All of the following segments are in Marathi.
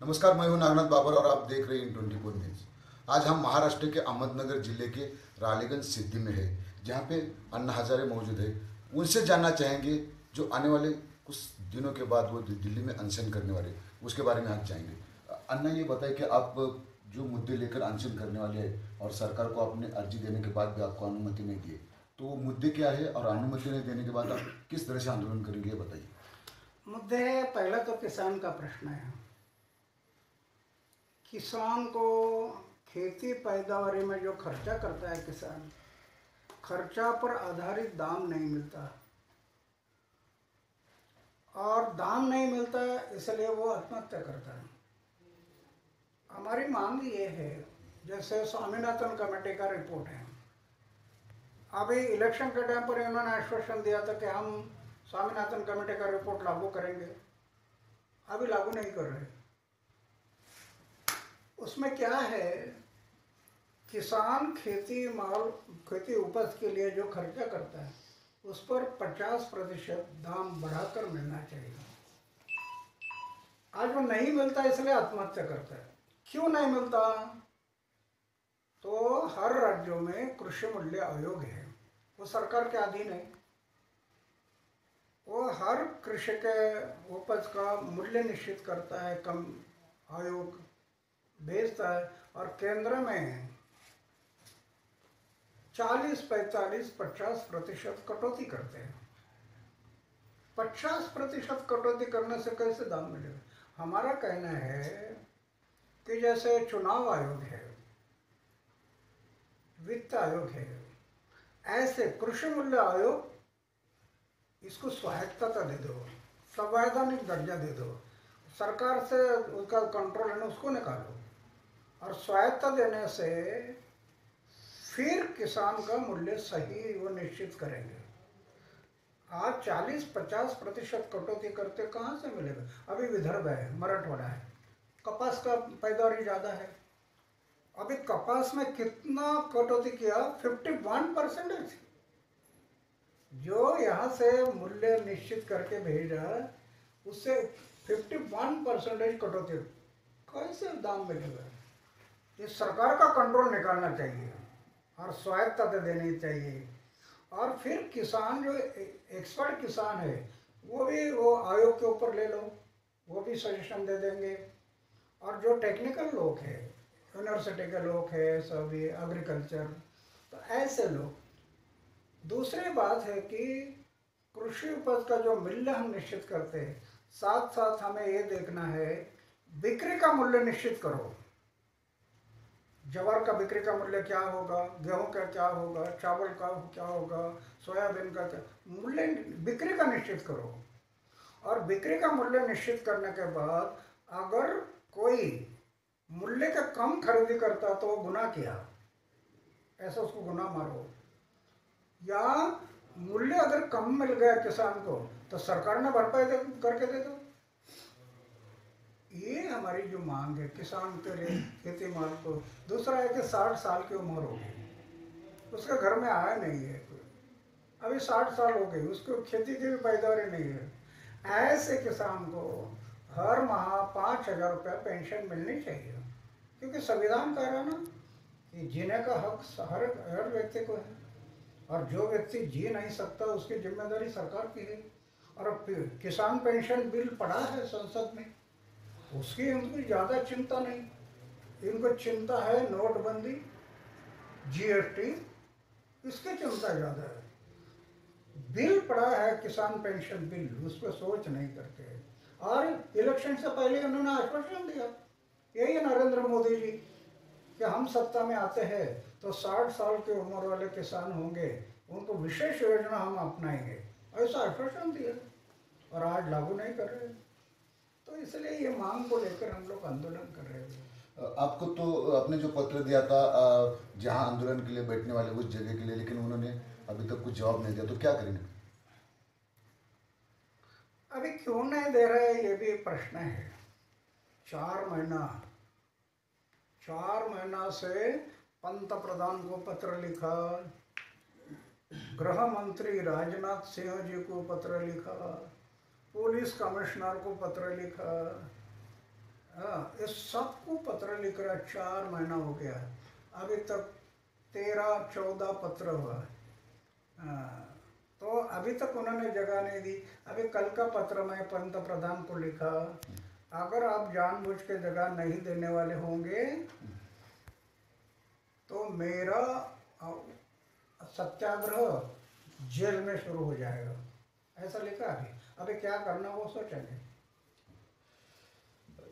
नमस्कार, मैं हूँ नागनाथ बाबर और आप देख रहे हैं ट्वेंटी फोर न्यूज़। आज हम महाराष्ट्र के अहमदनगर ज़िले के रालीगंज सिद्धि में है, जहाँ पे अन्ना हजारे मौजूद है। उनसे जानना चाहेंगे जो आने वाले कुछ दिनों के बाद वो दिल्ली में अनशन करने वाले, उसके बारे में आज जाएँगे। अन्ना, ये बताए कि आप जो मुद्दे लेकर अनशन करने वाले हैं और सरकार को आपने अर्जी देने के बाद भी आपको अनुमति नहीं दी तो मुद्दे क्या है और अनुमति नहीं देने के बाद आप किस तरह से आंदोलन करेंगे बताइए। मुद्दे पहला तो किसान का प्रश्न है। किसान को खेती पैदावारी में जो खर्चा करता है किसान, खर्चा पर आधारित दाम नहीं मिलता। और दाम नहीं मिलता, इसलिए वो आत्महत्या करता है। हमारी मांग ये है, जैसे स्वामीनाथन कमेटी का रिपोर्ट है। अभी इलेक्शन के टाइम पर इन्होंने आश्वासन दिया था कि हम स्वामीनाथन कमेटी का रिपोर्ट लागू करेंगे। अभी लागू नहीं कर रहे। उसमें क्या है? किसान खेती माल, खेती उपज के लिए जो खर्चा करता है, उस पर 50 प्रतिशत दाम बढ़ाकर मिलना चाहिए। आज वो नहीं मिलता, इसलिए आत्महत्या करता है। क्यों नहीं मिलता? तो हर राज्यों में कृषि मूल्य आयोग है। वो सरकार के अधीन है। वो हर कृषि के उपज का मूल्य निश्चित करता है, कम आयोग भेजता है और केंद्र में चालीस पैंतालीस पचास प्रतिशत कटौती करते हैं। पचास प्रतिशत कटौती करने से कैसे दाम मिलेगा? हमारा कहना है कि जैसे चुनाव आयोग है, वित्त आयोग है, ऐसे कृषि मूल्य आयोग, इसको स्वायत्तता दे दो, संवैधानिक दर्जा दे दो, सरकार से उसका कंट्रोल है ना, उसको निकालो। और स्वायत्ता देने से फिर किसान का मूल्य सही वो निश्चित करेंगे। आज 40-50 प्रतिशत कटौती करते कहाँ से मिलेगा? अभी विदर्भ है, मराठवाड़ा है। कपास का पैदावारी ज़्यादा है। अभी कपास में कितना कटौती किया? 51 परसेंटेज जो यहाँ से मूल्य निश्चित करके भेजा उससे 51 परसेंटेज कटौती। कैसे दाम मिलेगा? ये सरकार का कंट्रोल निकालना चाहिए। और स्वायत्तता देनी चाहिए। और फिर किसान जो एक्सपर्ट किसान है, वो भी वो आयोग के ऊपर ले लो, वो भी सजेशन दे देंगे। और जो टेक्निकल लोग हैं यूनिवर्सिटी के लोग हैं, सभी एग्रीकल्चर तो ऐसे लोग। दूसरी बात है कि कृषि उपज का जो मूल्य हम निश्चित करते हैं साथ साथ हमें ये देखना है, बिक्री का मूल्य निश्चित करो। जवार का बिक्री का मूल्य क्या होगा? गेहूँ का क्या होगा? चावल का क्या होगा? सोयाबीन का क्या? मूल्य बिक्री का निश्चित करो। और बिक्री का मूल्य निश्चित करने के बाद अगर कोई मूल्य का कम खरीदी करता तो वो गुनाह किया। ऐसा उसको गुना मारो। या मूल्य अगर कम मिल गया किसान को तो सरकार ने भरपाई करके दे दो। ये हमारी जो मांग है, किसान के लिए खेती माल को, दूसरा है कि साठ साल की उम्र हो गई। उसके घर में आया नहीं है कोई। अभी साठ साल हो गई, उसको खेती की भी पैदावारी नहीं है। ऐसे किसान को हर माह पाँच हज़ार रुपया पेंशन मिलनी चाहिए। क्योंकि संविधान कह रहा ना कि जीने का हक हर हर व्यक्ति को है। और जो व्यक्ति जी नहीं सकता, उसकी ज़िम्मेदारी सरकार की है। और किसान पेंशन बिल पड़ा है संसद में। उसकी उनको ज़्यादा चिंता नहीं। इनको चिंता है नोटबंदी जीएसटी इसकी चिंता ज़्यादा है। बिल पड़ा है, किसान पेंशन बिल, उस पर सोच नहीं करते। और इलेक्शन से पहले उन्होंने आश्वासन दिया, यही नरेंद्र मोदी जी, कि हम सत्ता में आते हैं तो 60 साल की उम्र वाले किसान होंगे, उनको विशेष योजना हम अपनाएँगे। ऐसा आश्वासन दिया, और आज लागू नहीं कर रहे तो इसलिए ये मांग को लेकर हम लोग आंदोलन कर रहे हैं। आपको तो आपने जो पत्र दिया था जहाँ आंदोलन के लिए बैठने वाले उस जगह के लिए लेकिन उन्होंने अभी तक कुछ जवाब नहीं दिया तो क्या करेंगे? अभी क्यों नहीं दे रहे ये भी प्रश्न है। चार महीना चार महीना से पंत प्रधान को पत्र लिखा गृह मंत्री राजनाथ सिंह जी को पत्र लिखा। पुलिस कमिश्नर को पत्र लिखा। हाँ ये सबको पत्र लिख रहा है, चार महीना हो गया अभी तक तेरह चौदह पत्र हुआ हाँ, तो अभी तक उन्होंने जगह नहीं दी। अभी कल का पत्र मैं पंत प्रधान को लिखा। अगर आप जानबूझ के जगह नहीं देने वाले होंगे तो मेरा सत्याग्रह जेल में शुरू हो जाएगा। ऐसा लिखा अभी। अभी क्या करना वो सोचेंगे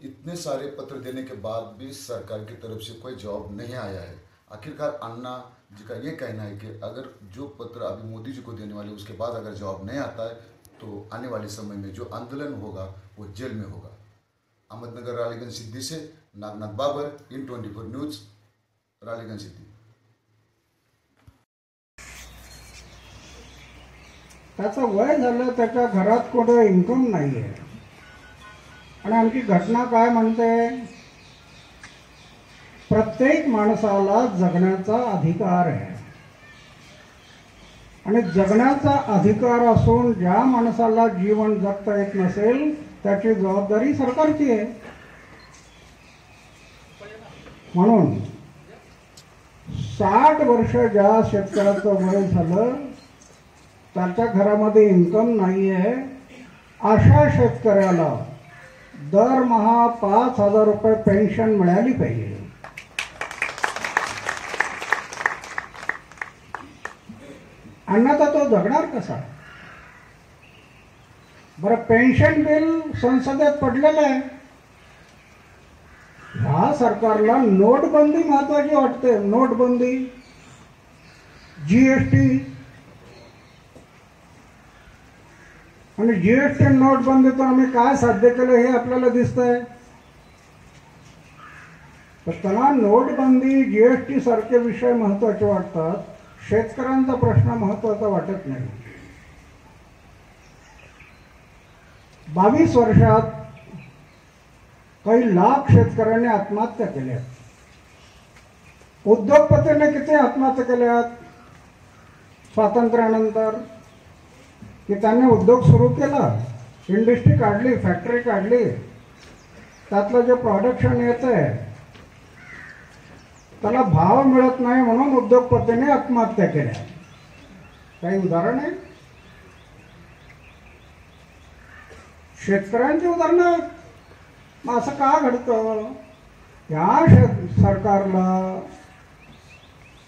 इतने सारे पत्र देने के बाद भी सरकार की तरफ़ से कोई जवाब नहीं आया है। आखिरकार अन्ना जी का ये कहना है कि अगर जो पत्र अभी मोदी जी को देने वाले, उसके बाद अगर जवाब नहीं आता है तो आने वाले समय में जो आंदोलन होगा, वो जेल में होगा। अहमदनगर रालीगंज सिद्धि से Nagnath Babar in twenty four news Raliganj Siddhi त्याचं वय झालं त्याच्या घरात कोणतं इन्कम नाही आहे आणि आमची घटना काय म्हणते? प्रत्येक माणसाला जगण्याचा अधिकार आहे. आणि जगण्याचा अधिकार असून ज्या माणसाला जीवन जगता येत नसेल त्याची जबाबदारी सरकारची आहे. म्हणून साठ वर्ष ज्या शेतकऱ्याचं वय झालं त्यांच्या घरामध्ये इन्कम नाही आहे अशा शेतकऱ्याला दरमहा पाच हजार रुपये पेन्शन मिळाली पाहिजे. अन्यथा तो जगणार कसा? बरं पेन्शन बिल संसदेत पडलेलं आहे. ह्या सरकारला नोटबंदी महत्वाची वाटते. नोटबंदी जीएसटी म्हणजे आणि जीएसटी तर आम्ही काय साध्य केलं हे आपल्याला दिसत तर त्याला नोटबंदी जीएसटी सारखे विषय महत्त्वाचे वाटतात. शेतकऱ्यांचा प्रश्न महत्त्वाचा वाटत नाही. बावीस वर्षात काही लाख शेतकऱ्यांनी आत्महत्या केल्या. उद्योगपतींनी किती आत्महत्या केल्यात स्वातंत्र्यानंतर की त्यांनी उद्योग सुरू केला इंडस्ट्री काढली फॅक्टरी काढली. त्यातलं जे प्रोडक्शन येत आहे त्याला भाव मिळत नाही म्हणून उद्योगपतीने आत्महत्या केल्या. काही उदाहरण आहे? शेतकऱ्यांची उदाहरणं मग असं का घडतं? ह्या शेत सरकारला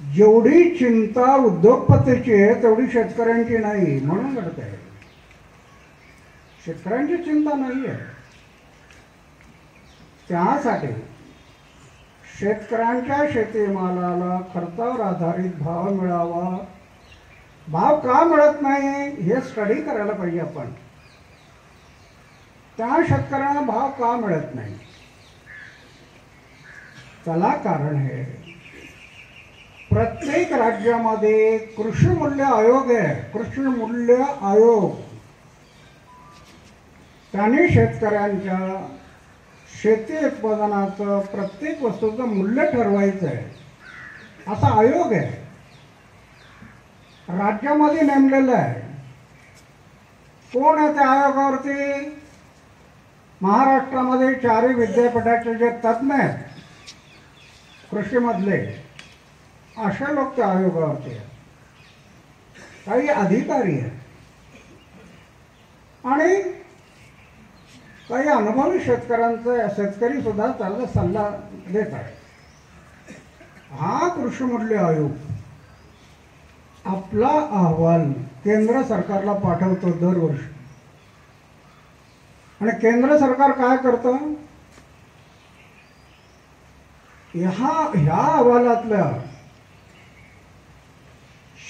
जेवढी चिंता उद्योगपतीची आहे तेवढी शेतकऱ्यांची नाही म्हणून घडत आहे. शेतकऱ्यांची चिंता नाही आहे. त्यासाठी शेतकऱ्यांच्या शेतीमालाला खर्चावर आधारित भाव मिळावा. भाव का मिळत नाही हे स्टडी करायला पाहिजे आपण. त्या शेतकऱ्यांना भाव का मिळत नाही? त्याला कारण हे प्रत्येक राज्यामध्ये कृषी मूल्य आयोग आहे. कृषी मूल्य आयोग. त्याने शेतकऱ्यांच्या शेती उत्पादनाचं प्रत्येक वस्तूचं मूल्य ठरवायचं आहे. असा आयोग आहे. राज्यामध्ये नेमलेलं आहे. कोण आहे त्या आयोगावरती? महाराष्ट्रामध्ये चारही विद्यापीठाचे जे तज्ज्ञ आहेत कृषीमधले. अशा लोक त्या आयोगावरती आहेत. काही अधिकारी आहेत. आणि काही अनुभवी शेतकऱ्यांचा शेतकरी सुद्धा त्याला सल्ला देत आहे हा कृषी मूल्य आयोग आपला अहवाल केंद्र सरकारला पाठवतो दरवर्षी. आणि केंद्र सरकार काय करतं? ह्या ह्या अहवालातल्या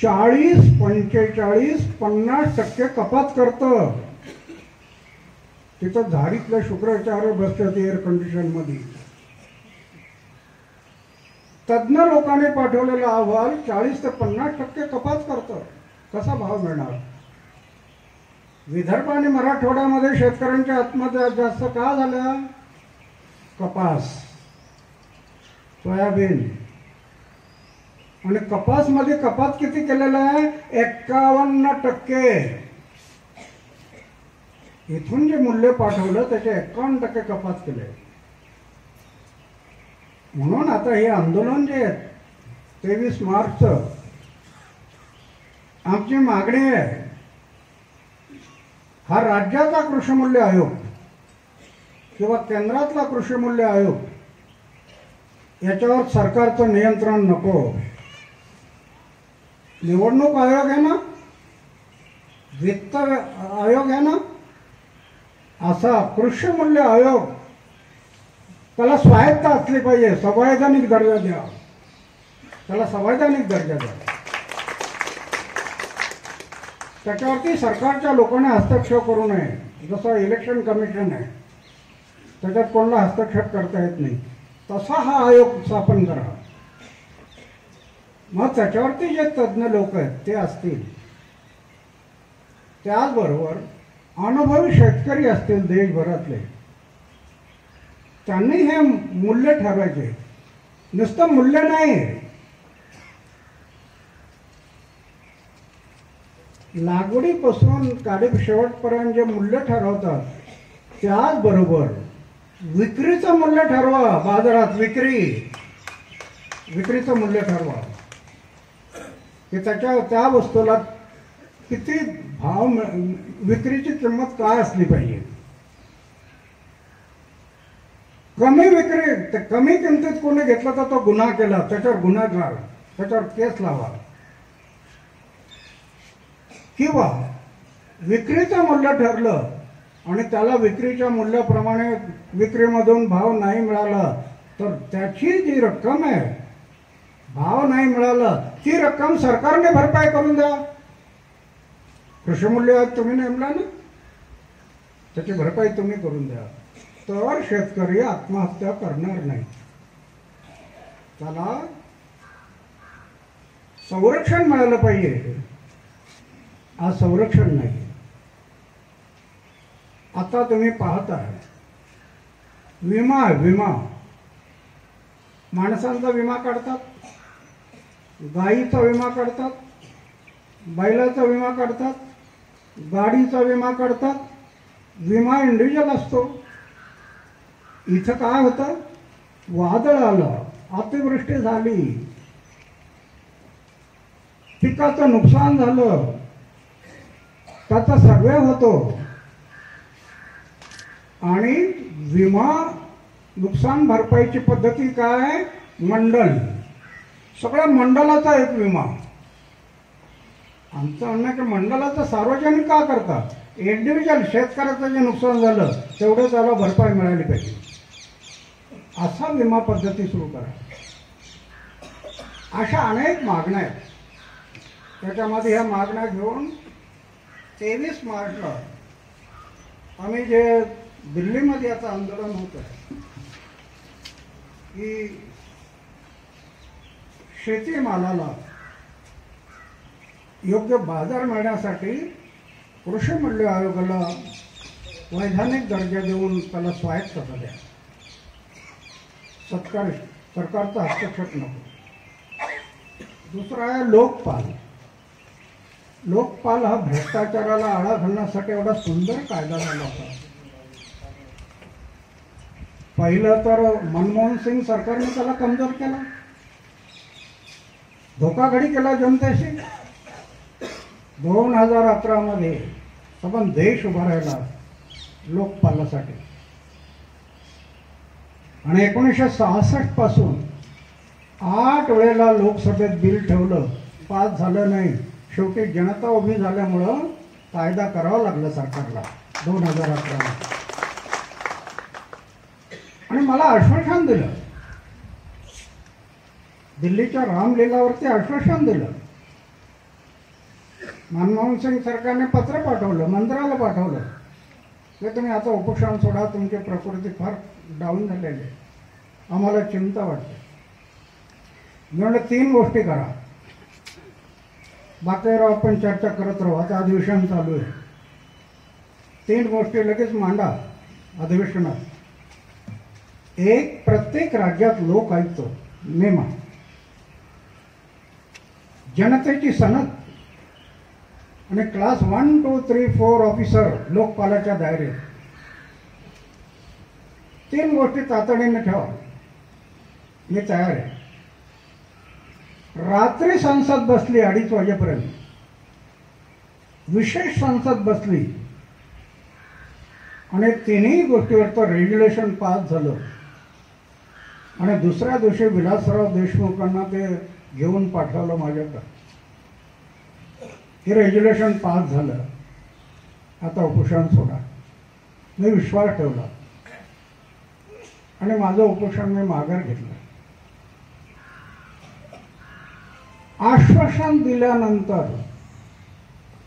चाळीस पंचेचाळीस पन्नास टक्के कपात करतं. तिथं झाडीतल्या शुक्राचार्य बसतात एअर कंडिशनमध्ये तज्ज्ञ लोकांनी पाठवलेला अहवाल चाळीस ते पन्नास टक्के कपात करतं. कसा भाव मिळणार? विदर्भ आणि मराठवाड्यामध्ये शेतकऱ्यांच्या आत्महत्या जास्त का झाल्या? कपास सोयाबीन म्हणजे आणि कपासमध्ये कपात किती केलेला आहे? एक्कावन्न टक्के. इथून जे मूल्य पाठवलं त्याचे एकावन्न टक्के कपात केले. म्हणून आता हे आंदोलन जे आहे तेवीस मार्चचं आमची मागणी आहे हा राज्याचा कृषीमूल्य आयोग किंवा केंद्रातला कृषीमूल्य आयोग याच्यावर सरकारचं नियंत्रण नको. निवडणूक आयोग आहे ना? वित्त आयोग आहे ना? असा कृषीमूल्य आयोग. त्याला स्वायत्त असली पाहिजे. संवैधानिक दर्जा द्या. त्याला संवैधानिक दर्जा द्या. त्याच्यावरती सरकारच्या लोकांनी हस्तक्षेप करू नये. जसं इलेक्शन कमिशन आहे. त्याच्यात कोणाला हस्तक्षेप करता येत नाही. तसा हा आयोग स्थापन करा. मग त्याच्यावरती जे तज्ज्ञ लोक आहेत ते असतील. त्याचबरोबर अनुभवी शेतकरी असतील देशभरातले. त्यांनी हे मूल्य ठरवायचे. नुसतं मूल्य नाही. लागवडीपासून काढी शेवटपर्यंत जे मूल्य ठरवतात त्याचबरोबर विक्रीचं मूल्य ठरवा बाजारात विक्री. विक्रीचं मूल्य ठरवा. की त्याच्या त्या वस्तूला किती भाव विक्रीची किंमत काय असली पाहिजे? कमी विक्री ते कमी किमतीत कोणी घेतला तर तो गुन्हा केला त्याच्यावर गुन्हा गुन्हेगार त्याच्यावर केस लावा. किंवा विक्रीचं मूल्य ठरलं आणि त्याला विक्रीच्या मूल्याप्रमाणे विक्रीमधून भाव नाही मिळाला तर त्याची जी रक्कम आहे भाव नाही मिळाला ती रक्कम सरकारने भरपाई करून द्या. कृषीमूल्य आयोग तुम्ही नेमला ना? त्याची भरपाई तुम्ही करून द्या. तर शेतकरी आत्महत्या करणार नाही. त्याला संरक्षण मिळालं पाहिजे. आज संरक्षण नाही. आता तुम्ही पाहत आहे. विमा आहे विमा. माणसांचा विमा काढतात. गाईचा विमा काढतात बैलाचा विमा काढतात गाडीचा विमा काढतात विमा इंडिव्हिज्युअल असतो. इथं काय होतं? वादळ आलं अतिवृष्टी झाली. पिकाचं नुकसान झालं. त्याचा सर्वे होतो. आणि विमा नुकसान भरपाईची पद्धती काय? मंडळ सगळ्या मंडळाचा एक विमा. आमचं म्हणणं की मंडळाचं सार्वजनिक का करतात इंडिव्हिज्युअल शेतकऱ्याचं जे नुकसान झालं तेवढं त्याला भरपाई मिळाली पाहिजे. असा विमा पद्धती सुरू करा. अशा अनेक मागण्या आहेत. त्याच्यामध्ये ह्या मागण्या घेऊन तेवीस मार्चला आम्ही जे दिल्लीमध्ये याचं आंदोलन होतं की शेतीमालाला योग्य बाजार मिळण्यासाठी कृषी मूल्य आयोगाला वैधानिक दर्जा देऊन त्याला स्वायत्त द्या सत्कार सरकारचा हस्तक्षेप नको. दुसरा आहे लोकपाल. लोकपाल हा भ्रष्टाचाराला आळा घालण्यासाठी एवढा सुंदर कायदा झाला होता. पहिलं तर मनमोहन सिंग सरकारने त्याला कमजोर केला. धोकाघडी केला जनतेशी? दोन हजार अकरामध्ये आपण देश उभा राहिला लोकपालासाठी. आणि एकोणीसशे सहासष्टपासून आठ वेळेला लोकसभेत बिल ठेवलं. पास झालं नाही. शेवटी जनता उभी झाल्यामुळं कायदा करावा लागला सरकारला दोन हजार अकरा आणि मला आश्वासन दिलं. दिल्लीच्या रामलीलावरती आश्वासन दिलं. मनमोहन सिंग सरकारने पत्र पाठवलं मंत्राला पाठवलं. की तुम्ही आता उपोषण सोडा तुमची प्रकृती फार डाऊन झालेली आहे. आम्हाला चिंता वाटते. मी म्हणलं तीन गोष्टी करा. बाकीवर आपण चर्चा करत राहू आता अधिवेशन चालू आहे. तीन गोष्टी लगेच मांडा अधिवेशनात. एक प्रत्येक राज्यात लोक ऐकतो नेमा. जनतेची सनद. आणि class one two three four officer लोकपालाच्या दायरेत तीन गोष्टी तातडीने ठेवा. मी तयार आहे. रात्री संसद बसली अडीच वाजेपर्यंत. विशेष संसद बसली. आणि तिन्ही गोष्टीवरचं रेग्युलेशन पास झालं. आणि दुसऱ्या दिवशी विलासराव देशमुखांना ते घेऊन पाठवलं माझ्याकडं. हे रेग्युलेशन पास झालं. आता उपोषण सोडा. मी विश्वास ठेवला. आणि माझं उपोषण मी माघार घेतलं. आश्वासन दिल्यानंतर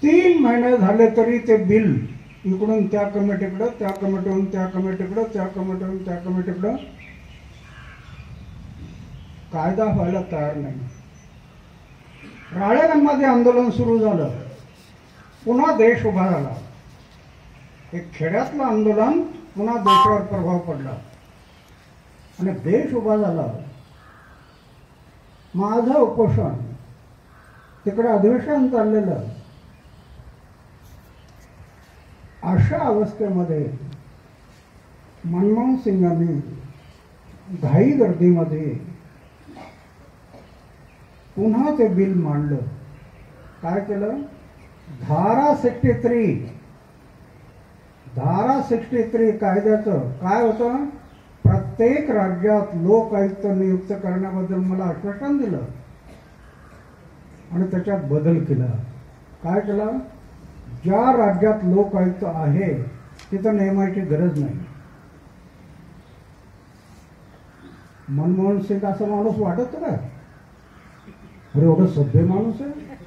तीन महिने झाले तरी ते बिल इकडून त्या कमिटीकडं त्या कमिटीहून त्या कमिटीकडं त्या कमिटीहून त्या कमिटीकडं कायदा व्हायला तयार नाही. राळेगणमध्ये आंदोलन सुरू झालं. पुन्हा देश उभा झाला. एक खेड्यातलं आंदोलन पुन्हा देशावर प्रभाव पडला. आणि देश उभा झाला. माझं उपोषण. तिकडे अधिवेशन चाललेलं. अशा अवस्थेमध्ये मनमोहन सिंगांनी घाई गर्दीमध्ये पुन्हा ते बिल मांडलं. काय केलं? धारा सिक्स्टी थ्री धारा सिक्स्टी थ्री कायद्याचं काय होतं? प्रत्येक राज्यात लोक आयुक्त नियुक्त करण्याबद्दल मला आश्वासन दिलं. आणि त्याच्यात बदल केला. काय केला? ज्या राज्यात लोक आयुक्त आहे तिथं नेमायची गरज नाही. मनमोहन सिंग असं माणूस वाटत का? अरे एवढं सभ्य माणूस आहे